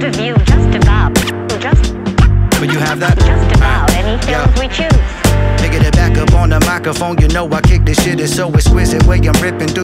point of view just about, just, but you have that? Just about any films yeah. we choose. Nigga, to back up on the microphone, you know I kick this shit, it's so exquisite. Way I'm ripping through.